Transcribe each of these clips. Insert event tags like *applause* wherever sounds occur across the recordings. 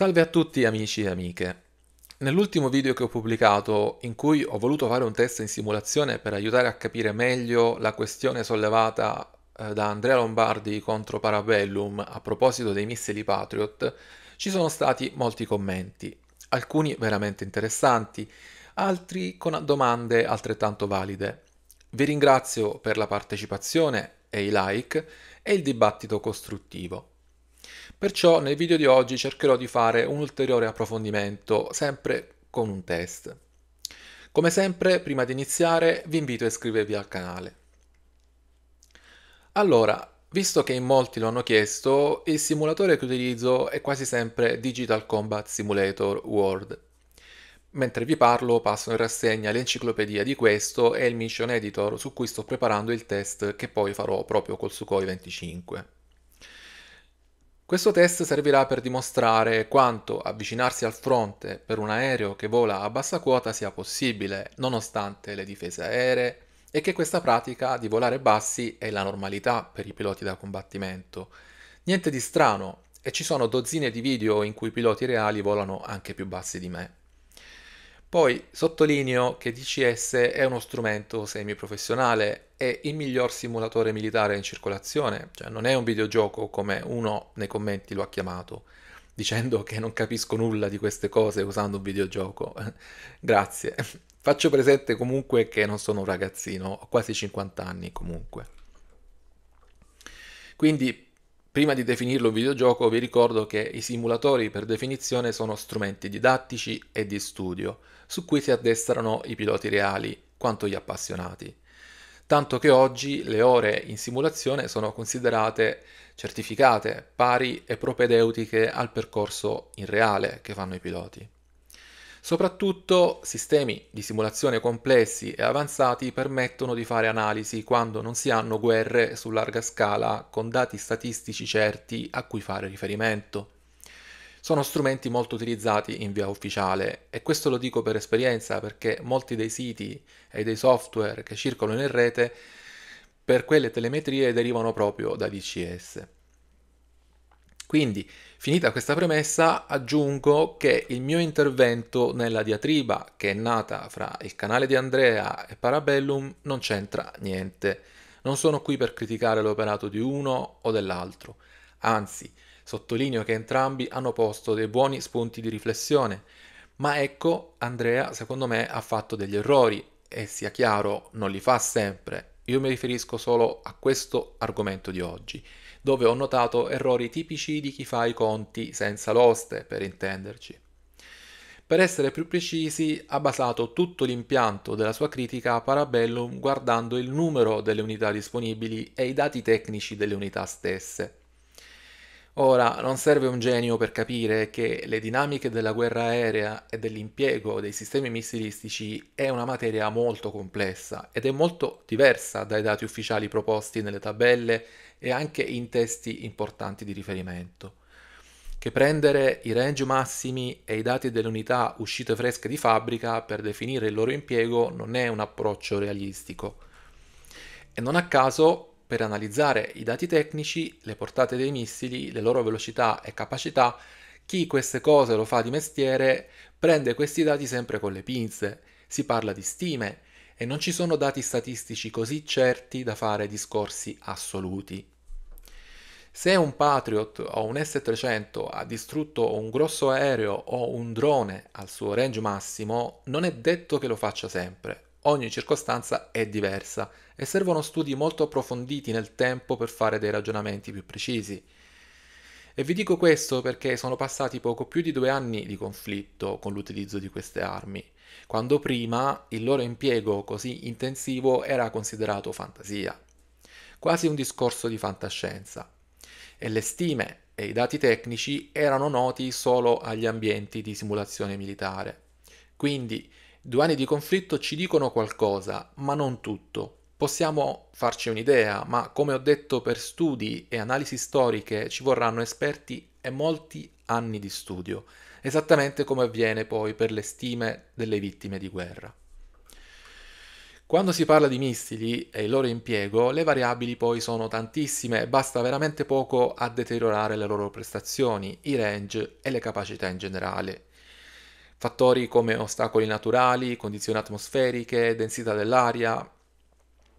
Salve a tutti amici e amiche. Nell'ultimo video che ho pubblicato, in cui ho voluto fare un test in simulazione per aiutare a capire meglio la questione sollevata eh, da Andrea Lombardi contro Parabellum a proposito dei missili Patriot, ci sono stati molti commenti, alcuni veramente interessanti, altri con domande altrettanto valide. Vi ringrazio per la partecipazione e i like e il dibattito costruttivo. Perciò nel video di oggi cercherò di fare un ulteriore approfondimento, sempre con un test. Come sempre, prima di iniziare, vi invito a iscrivervi al canale. Allora, visto che in molti lo hanno chiesto, il simulatore che utilizzo è quasi sempre Digital Combat Simulator World. Mentre vi parlo passo in rassegna l'enciclopedia di questo e il Mission Editor su cui sto preparando il test che poi farò proprio col Sukhoi 25. Questo test servirà per dimostrare quanto avvicinarsi al fronte per un aereo che vola a bassa quota sia possibile, nonostante le difese aeree, e che questa pratica di volare bassi è la normalità per i piloti da combattimento. Niente di strano, e ci sono dozzine di video in cui i piloti reali volano anche più bassi di me. Poi sottolineo che DCS è uno strumento semiprofessionale, è il miglior simulatore militare in circolazione, cioè non è un videogioco come uno nei commenti lo ha chiamato, dicendo che non capisco nulla di queste cose usando un videogioco. *laughs* Grazie. Faccio presente comunque che non sono un ragazzino, ho quasi 50 anni comunque. Quindi Prima di definirlo un videogioco vi ricordo che i simulatori per definizione sono strumenti didattici e di studio, su cui si addestrano i piloti reali quanto gli appassionati. Tanto che oggi le ore in simulazione sono considerate certificate, pari e propedeutiche al percorso in reale che fanno i piloti. Soprattutto sistemi di simulazione complessi e avanzati permettono di fare analisi quando non si hanno guerre su larga scala con dati statistici certi a cui fare riferimento. Sono strumenti molto utilizzati in via ufficiale e questo lo dico per esperienza perché molti dei siti e dei software che circolano in rete per quelle telemetrie derivano proprio da DCS. Quindi, finita questa premessa, aggiungo che il mio intervento nella diatriba che è nata fra il canale di Andrea e Parabellum non c'entra niente. Non sono qui per criticare l'operato di uno o dell'altro, anzi, sottolineo che entrambi hanno posto dei buoni spunti di riflessione, ma ecco, Andrea secondo me ha fatto degli errori e sia chiaro, non li fa sempre. Io mi riferisco solo a questo argomento di oggi dove ho notato errori tipici di chi fa i conti senza l'oste, per intenderci. Per essere più precisi, ha basato tutto l'impianto della sua critica a Parabellum guardando il numero delle unità disponibili e i dati tecnici delle unità stesse. Ora, non serve un genio per capire che le dinamiche della guerra aerea e dell'impiego dei sistemi missilistici è una materia molto complessa ed è molto diversa dai dati ufficiali proposti nelle tabelle e anche in testi importanti di riferimento. Che prendere i range massimi e i dati delle unità uscite fresche di fabbrica per definire il loro impiego non è un approccio realistico. E non a caso, per analizzare i dati tecnici, le portate dei missili, le loro velocità e capacità, chi queste cose lo fa di mestiere prende questi dati sempre con le pinze. Si parla di stime, e non ci sono dati statistici così certi da fare discorsi assoluti. Se un Patriot o un S-300 ha distrutto un grosso aereo o un drone al suo range massimo, non è detto che lo faccia sempre. Ogni circostanza è diversa e servono studi molto approfonditi nel tempo per fare dei ragionamenti più precisi. E vi dico questo perché sono passati poco più di due anni di conflitto con l'utilizzo di queste armi quando prima il loro impiego così intensivo era considerato fantasia, quasi un discorso di fantascienza, e le stime e i dati tecnici erano noti solo agli ambienti di simulazione militare. Quindi due anni di conflitto ci dicono qualcosa, ma non tutto. Possiamo farci un'idea, ma come ho detto per studi e analisi storiche ci vorranno esperti e molti anni di studio esattamente come avviene poi per le stime delle vittime di guerra. Quando si parla di missili e il loro impiego, le variabili poi sono tantissime, basta veramente poco a deteriorare le loro prestazioni, i range e le capacità in generale. Fattori come ostacoli naturali, condizioni atmosferiche, densità dell'aria,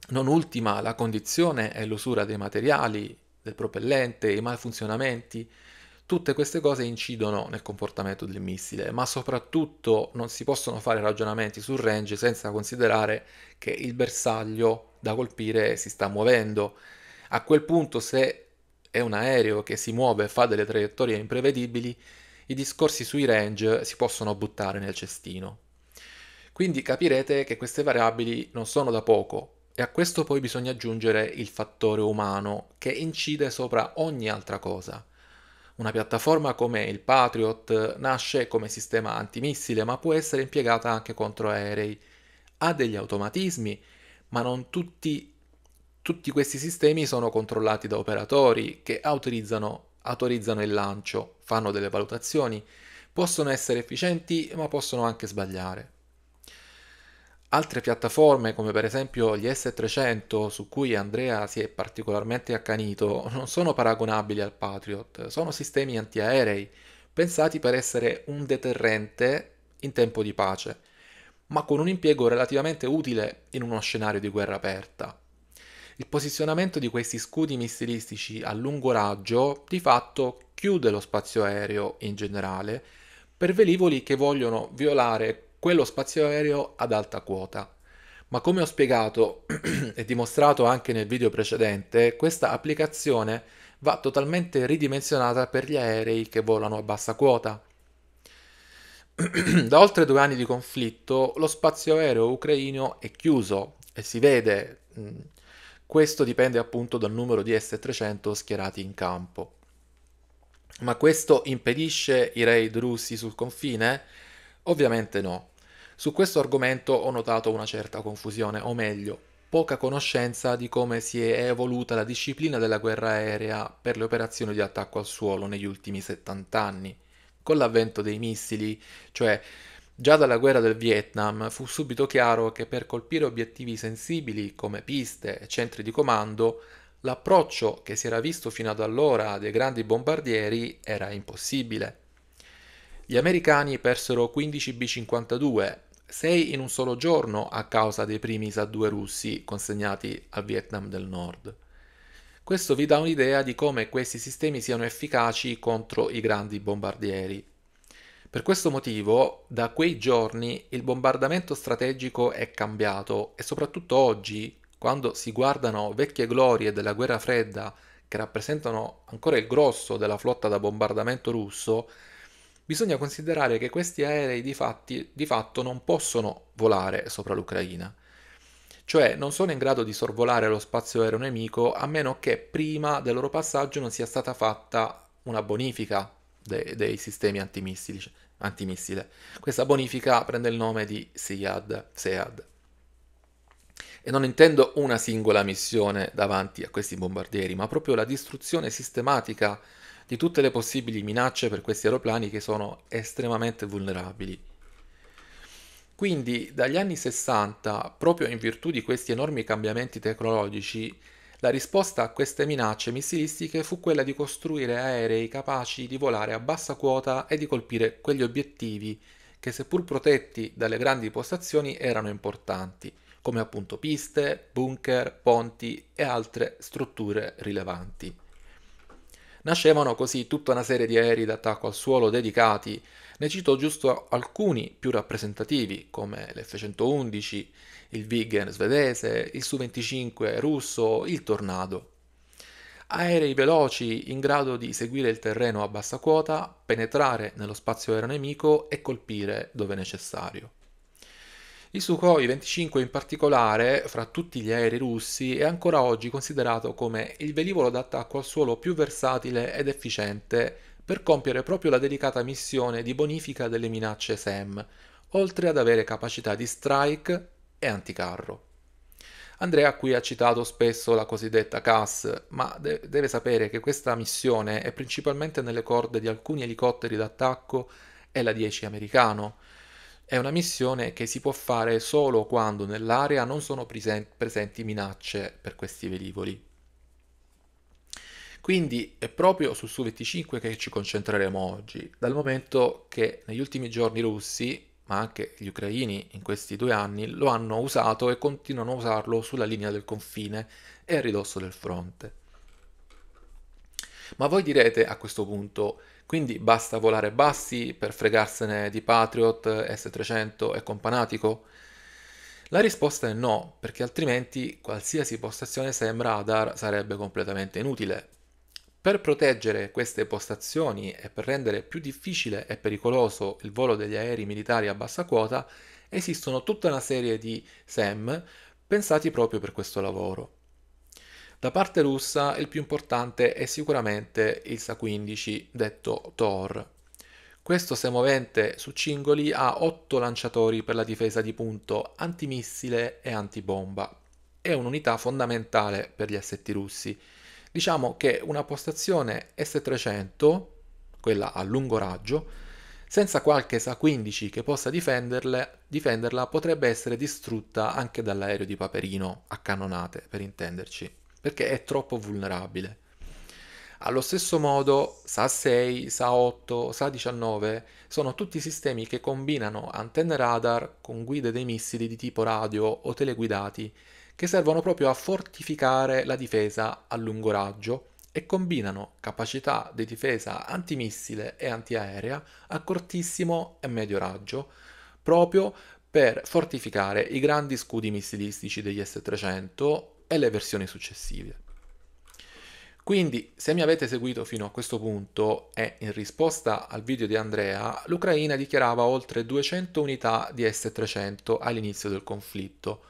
non ultima la condizione e l'usura dei materiali, del propellente, i malfunzionamenti, Tutte queste cose incidono nel comportamento del missile, ma soprattutto non si possono fare ragionamenti sul range senza considerare che il bersaglio da colpire si sta muovendo. A quel punto, se è un aereo che si muove e fa delle traiettorie imprevedibili, i discorsi sui range si possono buttare nel cestino. Quindi capirete che queste variabili non sono da poco e a questo poi bisogna aggiungere il fattore umano che incide sopra ogni altra cosa. Una piattaforma come il Patriot nasce come sistema antimissile, ma può essere impiegata anche contro aerei. Ha degli automatismi, ma non tutti, tutti questi sistemi sono controllati da operatori che autorizzano, autorizzano il lancio, fanno delle valutazioni, possono essere efficienti, ma possono anche sbagliare. Altre piattaforme, come per esempio gli S300, su cui Andrea si è particolarmente accanito, non sono paragonabili al Patriot, sono sistemi antiaerei, pensati per essere un deterrente in tempo di pace, ma con un impiego relativamente utile in uno scenario di guerra aperta. Il posizionamento di questi scudi missilistici a lungo raggio di fatto chiude lo spazio aereo in generale per velivoli che vogliono violare quello spazio aereo ad alta quota. Ma come ho spiegato *clears throat* e dimostrato anche nel video precedente, questa applicazione va totalmente ridimensionata per gli aerei che volano a bassa quota. *clears throat* da oltre due anni di conflitto lo spazio aereo ucraino è chiuso e si vede. Questo dipende appunto dal numero di S-300 schierati in campo. Ma questo impedisce i raid russi sul confine? Ovviamente no. Su questo argomento ho notato una certa confusione, o meglio, poca conoscenza di come si è evoluta la disciplina della guerra aerea per le operazioni di attacco al suolo negli ultimi 70 anni. Con l'avvento dei missili, cioè già dalla guerra del Vietnam, fu subito chiaro che per colpire obiettivi sensibili come piste e centri di comando, l'approccio che si era visto fino ad allora dei grandi bombardieri era impossibile. Gli americani persero 15 B-52, 6 in un solo giorno a causa dei primi SA-2 russi consegnati al Vietnam del Nord. Questo vi dà un'idea di come questi sistemi siano efficaci contro i grandi bombardieri. Per questo motivo, da quei giorni il bombardamento strategico è cambiato e soprattutto oggi, quando si guardano vecchie glorie della guerra fredda che rappresentano ancora il grosso della flotta da bombardamento russo, bisogna considerare che questi aerei di, fatti, di fatto non possono volare sopra l'Ucraina, cioè non sono in grado di sorvolare lo spazio aereo nemico a meno che prima del loro passaggio non sia stata fatta una bonifica de- dei sistemi antimissile. Questa bonifica prende il nome di SEAD, SEAD. E non intendo una singola missione davanti a questi bombardieri, ma proprio la distruzione sistematica di tutte le possibili minacce per questi aeroplani che sono estremamente vulnerabili. Quindi dagli anni 60, proprio in virtù di questi enormi cambiamenti tecnologici, la risposta a queste minacce missilistiche fu quella di costruire aerei capaci di volare a bassa quota e di colpire quegli obiettivi che seppur protetti dalle grandi postazioni erano importanti, come appunto piste, bunker, ponti e altre strutture rilevanti. Nascevano così tutta una serie di aerei d'attacco al suolo dedicati, ne cito giusto alcuni più rappresentativi come l'F-111, il Viggen svedese, il Su-25 russo, il Tornado. Aerei veloci in grado di seguire il terreno a bassa quota, penetrare nello spazio aereo nemico e colpire dove necessario. Il Sukhoi 25 in particolare, fra tutti gli aerei russi, è ancora oggi considerato come il velivolo d'attacco al suolo più versatile ed efficiente per compiere proprio la delicata missione di bonifica delle minacce SEM, oltre ad avere capacità di strike e anticarro. Andrea qui ha citato spesso la cosiddetta CAS, ma de- deve sapere che questa missione è principalmente nelle corde di alcuni elicotteri d'attacco e la 10 americano, È una missione che si può fare solo quando nell'area non sono presenti minacce per questi velivoli. Quindi è proprio sul Su-25 che ci concentreremo oggi, dal momento che negli ultimi giorni i russi, ma anche gli ucraini in questi due anni, lo hanno usato e continuano a usarlo sulla linea del confine e a ridosso del fronte. Ma voi direte a questo punto, quindi basta volare bassi per fregarsene di Patriot, S-300 e companatico? La risposta è no, perché altrimenti qualsiasi postazione SEM radar sarebbe completamente inutile, per proteggere queste postazioni e per rendere più difficile e pericoloso il volo degli aerei militari a bassa quota, esistono tutta una serie di SEM pensati proprio per questo lavoro. Da parte russa il più importante è sicuramente il Sa-15, detto Thor. Questo semovente su cingoli ha 8 lanciatori per la difesa di punto antimissile e antibomba. È un'unità fondamentale per gli assetti russi Diciamo che una postazione S300, quella a lungo raggio, senza qualche SA-15 che possa difenderla, potrebbe essere distrutta anche dall'aereo di Paperino, a cannonate per intenderci, perché è troppo vulnerabile. Allo stesso modo, SA-6, SA-8, SA-19 sono tutti sistemi che combinano antenne radar con guide dei missili di tipo radio o teleguidati che servono proprio a fortificare la difesa a lungo raggio e combinano capacità di difesa antimissile e antiaerea a cortissimo e medio raggio, proprio per fortificare i grandi scudi missilistici degli S-300 e le versioni successive. Quindi, se mi avete seguito fino a questo punto e in risposta al video di Andrea, l'Ucraina dichiarava oltre 200 unità di S-300 all'inizio del conflitto,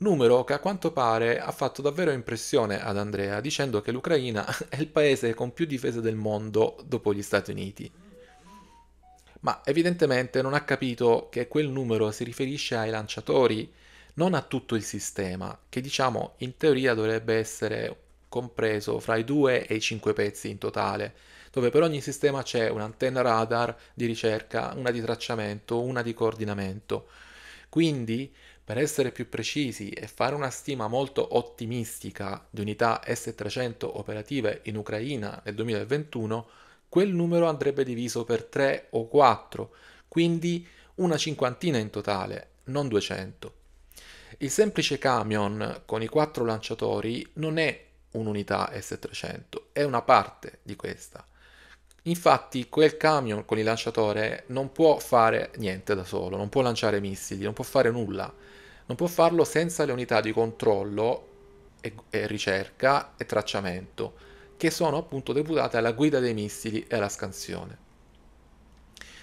numero che a quanto pare ha fatto davvero impressione ad Andrea, dicendo che l'Ucraina *laughs* è il paese con più difese del mondo dopo gli Stati Uniti. Ma evidentemente non ha capito che quel numero si riferisce ai lanciatori, non a tutto il sistema, che diciamo in teoria dovrebbe essere compreso fra i 2 e i 5 pezzi in totale, dove per ogni sistema c'è un'antenna radar di ricerca, una di tracciamento, una di coordinamento. Quindi per essere più precisi e fare una stima molto ottimistica di unità S-300 operative in Ucraina nel 2021, quel numero andrebbe diviso per 3 o 4, quindi una cinquantina in totale, non 200. Il semplice camion con i quattro lanciatori non è un'unità S-300, è una parte di questa. Infatti quel camion con il lanciatore non può fare niente da solo, non può lanciare missili, non può fare nulla non può farlo senza le unità di controllo e, e ricerca e tracciamento, che sono appunto deputate alla guida dei missili e alla scansione.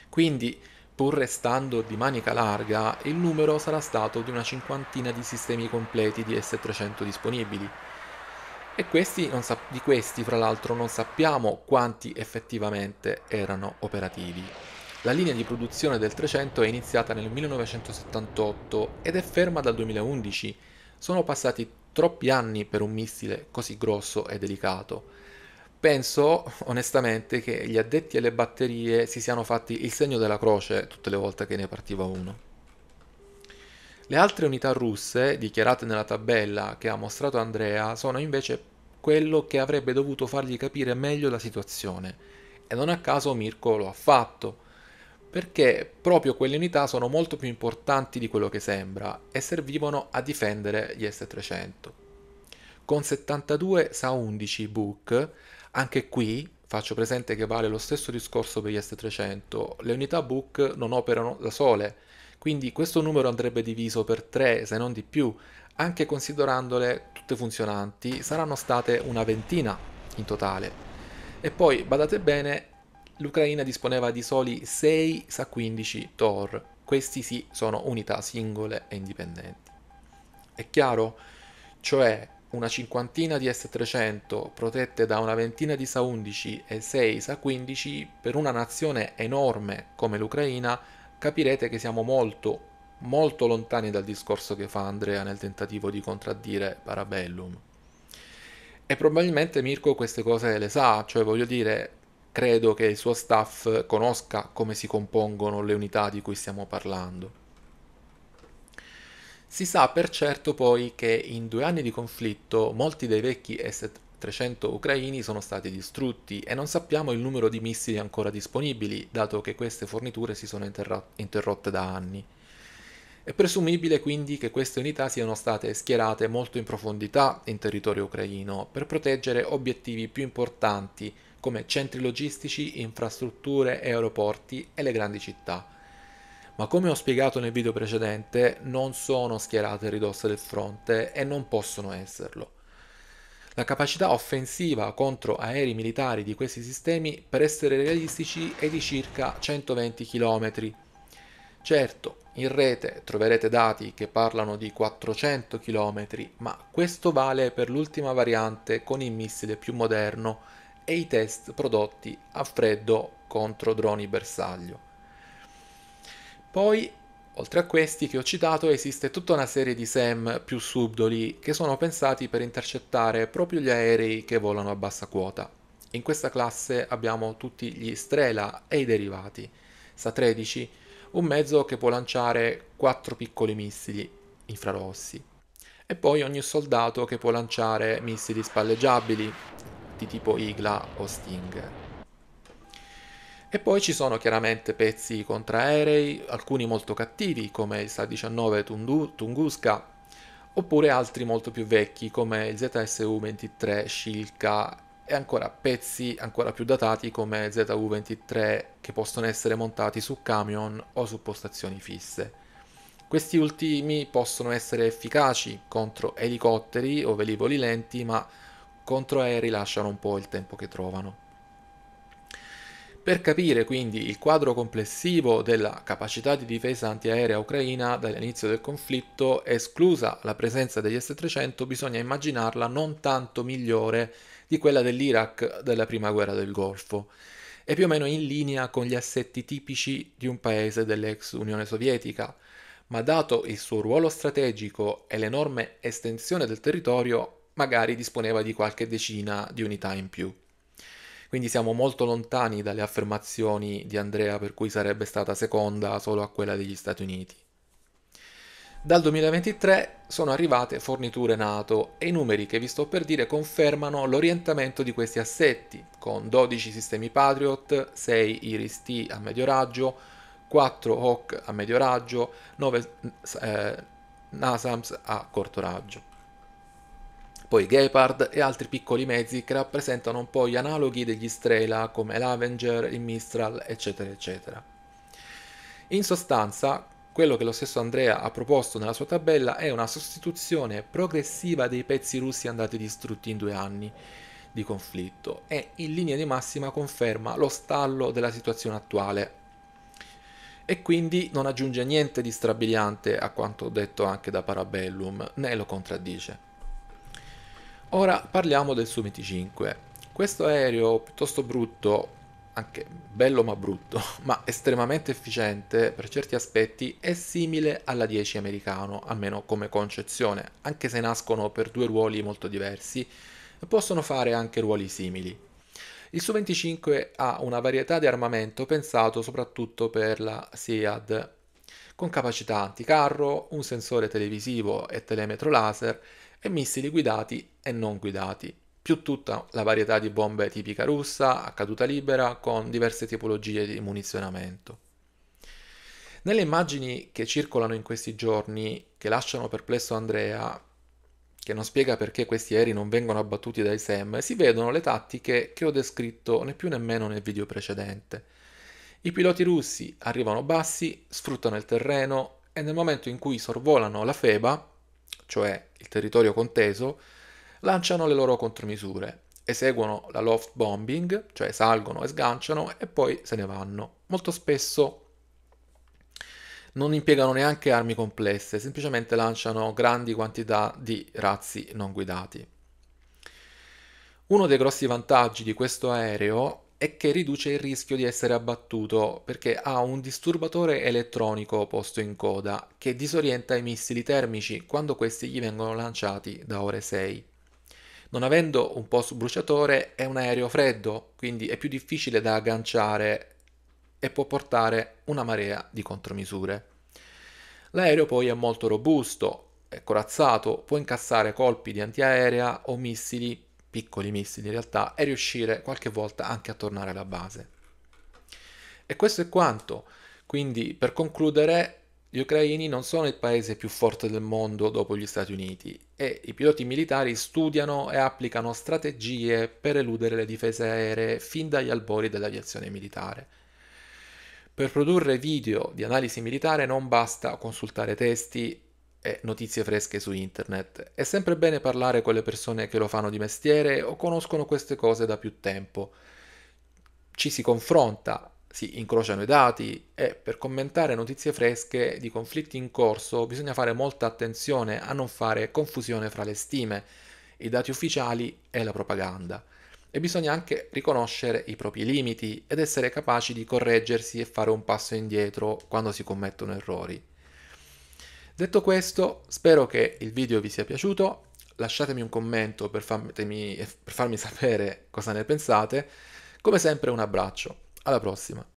Quindi, pur restando di manica larga, il numero sarà stato di una cinquantina di sistemi completi di S300 disponibili. E questi sap- di questi, fra l'altro, non sappiamo quanti effettivamente erano operativi. La linea di produzione del 300 è iniziata nel 1978 ed è ferma dal 2011. Sono passati troppi anni per un missile così grosso e delicato. Penso onestamente che gli addetti alle batterie si siano fatti il segno della croce tutte le volte che ne partiva uno. Le altre unità russe, dichiarate nella tabella che ha mostrato Andrea, sono invece quello che avrebbe dovuto fargli capire meglio la situazione. E non a caso Mirko lo ha fatto perché proprio quelle unità sono molto più importanti di quello che sembra e servivano a difendere gli S-300. Con 72 SA-11 Book, anche qui faccio presente che vale lo stesso discorso per gli S-300, le unità Book non operano da sole, quindi questo numero andrebbe diviso per 3 se non di più, anche considerandole tutte funzionanti saranno state una ventina in totale. E poi, badate bene, l'Ucraina disponeva di soli 6 Sa-15 Tor, questi sì sono unità singole e indipendenti. È chiaro? Cioè una cinquantina di S-300 protette da una ventina di Sa-11 e 6 Sa-15 per una nazione enorme come l'Ucraina capirete che siamo molto, molto lontani dal discorso che fa Andrea nel tentativo di contraddire Parabellum. E probabilmente Mirko queste cose le sa, cioè voglio dire, credo che il suo staff conosca come si compongono le unità di cui stiamo parlando. Si sa per certo poi che in due anni di conflitto molti dei vecchi S-300 ucraini sono stati distrutti e non sappiamo il numero di missili ancora disponibili, dato che queste forniture si sono interrotte da anni. È presumibile quindi che queste unità siano state schierate molto in profondità in territorio ucraino per proteggere obiettivi più importanti come centri logistici, infrastrutture, aeroporti e le grandi città ma come ho spiegato nel video precedente non sono schierate a ridosso del fronte e non possono esserlo. La capacità offensiva contro aerei militari di questi sistemi, per essere realistici, è di circa 120 km. Certo, in rete troverete dati che parlano di 400 km, ma questo vale per l'ultima variante con il missile più moderno e i test prodotti a freddo contro droni bersaglio. Poi, oltre a questi che ho citato, esiste tutta una serie di SEM più subdoli che sono pensati per intercettare proprio gli aerei che volano a bassa quota. In questa classe abbiamo tutti gli Strela e i derivati. Sa-13, un mezzo che può lanciare 4 piccoli missili infrarossi. E poi ogni soldato che può lanciare missili spalleggiabili di tipo Igla o Stinger. E poi ci sono chiaramente pezzi contraerei, alcuni molto cattivi come il Sa-19 Tunguska, oppure altri molto più vecchi come il ZSU-23 Shilka e ancora pezzi ancora più datati come ZU-23 che possono essere montati su camion o su postazioni fisse. Questi ultimi possono essere efficaci contro elicotteri o velivoli lenti, ma contro aerei lasciano un po' il tempo che trovano. Per capire quindi il quadro complessivo della capacità di difesa antiaerea ucraina dall'inizio del conflitto, esclusa la presenza degli S-300, bisogna immaginarla non tanto migliore di quella dell'Iraq della prima guerra del Golfo. È più o meno in linea con gli assetti tipici di un paese dell'ex Unione Sovietica, ma dato il suo ruolo strategico e l'enorme estensione del territorio, magari disponeva di qualche decina di unità in più. Quindi siamo molto lontani dalle affermazioni di Andrea per cui sarebbe stata seconda solo a quella degli Stati Uniti. Dal 2023 sono arrivate forniture NATO e i numeri che vi sto per dire confermano l'orientamento di questi assetti, con 12 sistemi Patriot, 6 Iris-T a medio raggio, 4 Hawk a medio raggio, 9 eh, NASAMS a corto raggio poi Gepard e altri piccoli mezzi che rappresentano un po' gli analoghi degli Strela come l'Avenger, il Mistral, eccetera, eccetera. In sostanza, quello che lo stesso Andrea ha proposto nella sua tabella è una sostituzione progressiva dei pezzi russi andati distrutti in due anni di conflitto e in linea di massima conferma lo stallo della situazione attuale e quindi non aggiunge niente di strabiliante a quanto detto anche da Parabellum né lo contraddice. Ora parliamo del Su-25. Questo aereo piuttosto brutto, anche bello ma brutto, *laughs* ma estremamente efficiente per certi aspetti, è simile alla 10 americano, almeno come concezione, anche se nascono per due ruoli molto diversi e possono fare anche ruoli simili. Il Su-25 ha una varietà di armamento pensato soprattutto per la SIAD, con capacità anticarro, un sensore televisivo e telemetro laser e missili guidati e non guidati, più tutta la varietà di bombe tipica russa a caduta libera con diverse tipologie di munizionamento. Nelle immagini che circolano in questi giorni, che lasciano perplesso Andrea, che non spiega perché questi aerei non vengono abbattuti dai SEM, si vedono le tattiche che ho descritto né più nemmeno nel video precedente. I piloti russi arrivano bassi, sfruttano il terreno e nel momento in cui sorvolano la Feba, cioè il territorio conteso, lanciano le loro contromisure, eseguono la loft bombing, cioè salgono e sganciano e poi se ne vanno. Molto spesso non impiegano neanche armi complesse, semplicemente lanciano grandi quantità di razzi non guidati. Uno dei grossi vantaggi di questo aereo è che riduce il rischio di essere abbattuto perché ha un disturbatore elettronico posto in coda che disorienta i missili termici quando questi gli vengono lanciati da ore 6. Non avendo un posto bruciatore è un aereo freddo, quindi è più difficile da agganciare e può portare una marea di contromisure. L'aereo poi è molto robusto, è corazzato, può incassare colpi di antiaerea o missili, piccoli missili in realtà, e riuscire qualche volta anche a tornare alla base. E questo è quanto. Quindi, per concludere, gli ucraini non sono il paese più forte del mondo dopo gli Stati Uniti e i piloti militari studiano e applicano strategie per eludere le difese aeree fin dagli albori dell'aviazione militare. Per produrre video di analisi militare non basta consultare testi e notizie fresche su internet, è sempre bene parlare con le persone che lo fanno di mestiere o conoscono queste cose da più tempo. Ci si confronta si incrociano i dati e per commentare notizie fresche di conflitti in corso bisogna fare molta attenzione a non fare confusione fra le stime, i dati ufficiali e la propaganda. E bisogna anche riconoscere i propri limiti ed essere capaci di correggersi e fare un passo indietro quando si commettono errori. Detto questo, spero che il video vi sia piaciuto, lasciatemi un commento per farmi, per farmi *laughs* sapere cosa ne pensate. Come sempre un abbraccio. Alla prossima!